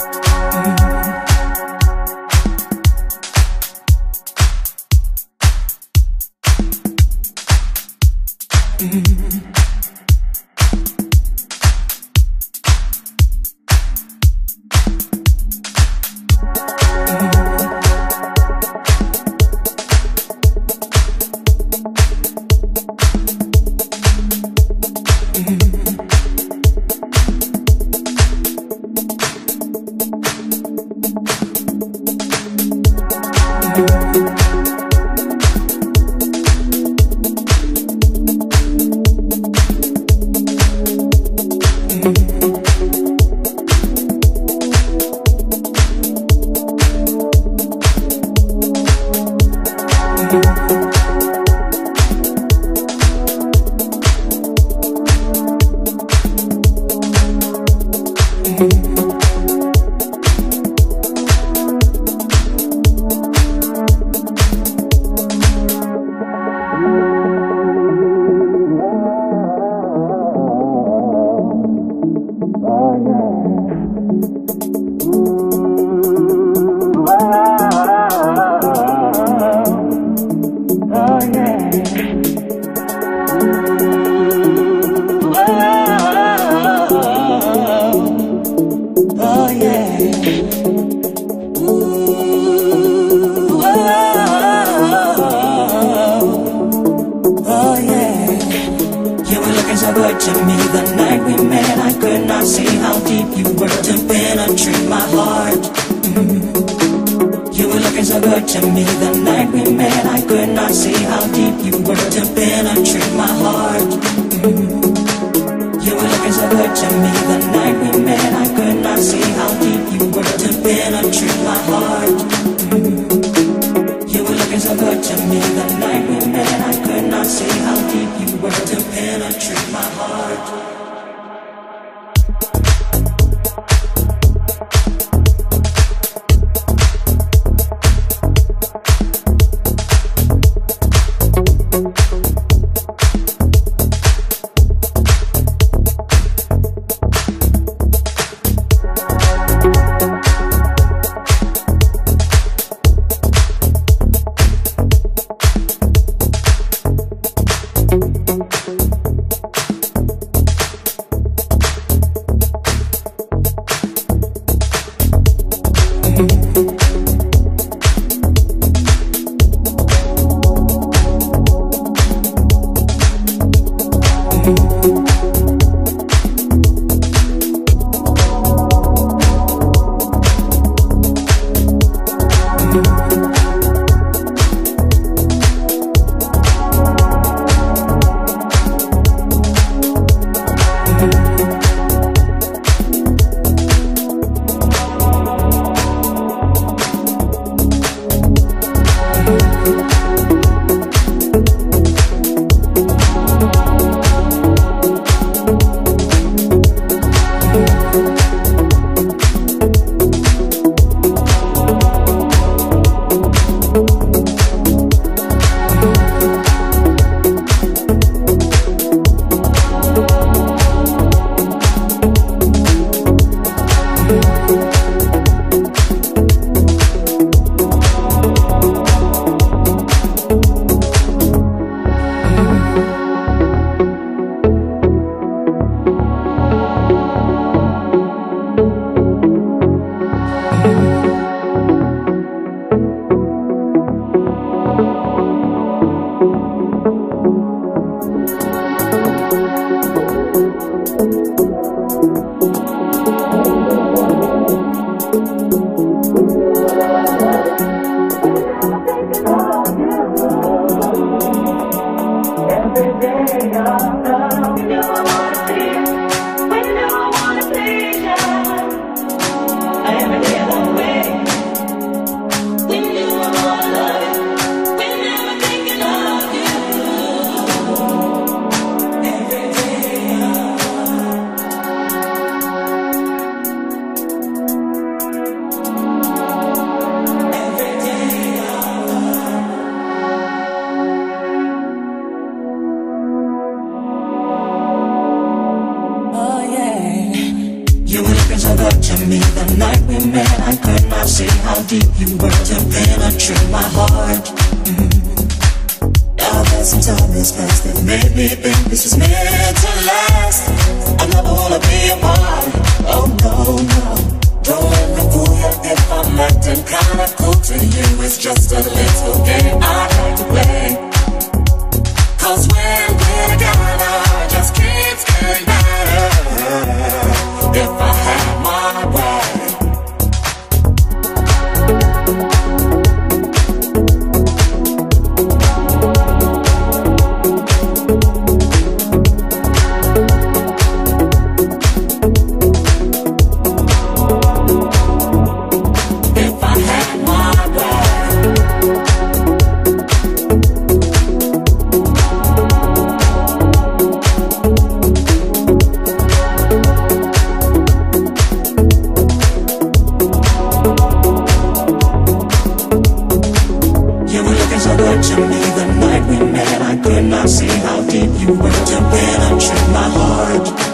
you Oh, yeah. man, I could not see how deep you were to penetrate my heart. You were looking so good to me the night we met. I could not see how deep you were to penetrate my heart. You were looking so good to me the night we met. I could not see how deep you were to penetrate my heart. You were looking so good to me the night we met. I could not see how deep you were to penetrate my heart. the day. Could not see how deep you were to penetrate my heart. Mm-hmm. Now that some time has passed, it made me think this is meant to last. I never wanna be a apart. Oh no, no. Don't let me fool you if I'm acting kinda cool to you. It's just a little game I like to play. what you mean The night we met? I could not see how deep you were To penetrate my heart.